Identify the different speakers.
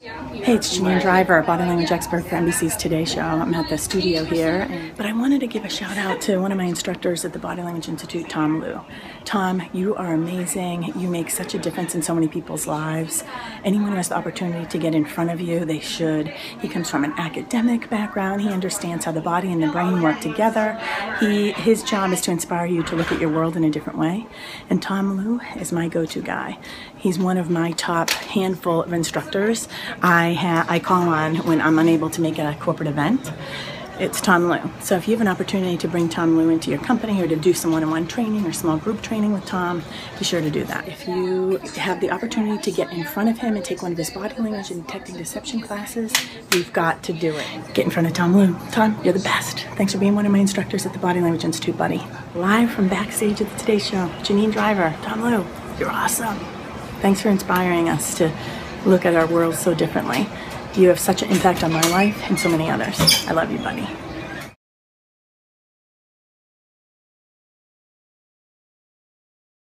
Speaker 1: Hey, it's Janine Driver, body language expert for NBC's Today Show. I'm at the studio here, but I wanted to give a shout out to one of my instructors at the Body Language Institute, Tom Leu. Tom, you are amazing. You make such a difference in so many people's lives. Anyone who has the opportunity to get in front of you, they should. He comes from an academic background. He understands how the body and the brain work together. He, his job is to inspire you to look at your world in a different way. And Tom Leu is my go-to guy. He's one of my top handful of instructors. I ha- I call on when I'm unable to make a corporate event. It's Tom Leu. So if you have an opportunity to bring Tom Leu into your company or to do some one-on-one training or small group training with Tom, be sure to do that. If you have the opportunity to get in front of him and take one of his body language and detecting deception classes, you've got to do it. Get in front of Tom Leu. Tom, you're the best. Thanks for being one of my instructors at the Body Language Institute, buddy. Live from backstage at the Today Show, Janine Driver, Tom Leu, you're awesome. Thanks for inspiring us to look at our world so differently. You have such an impact on my life and so many others. I love you, buddy.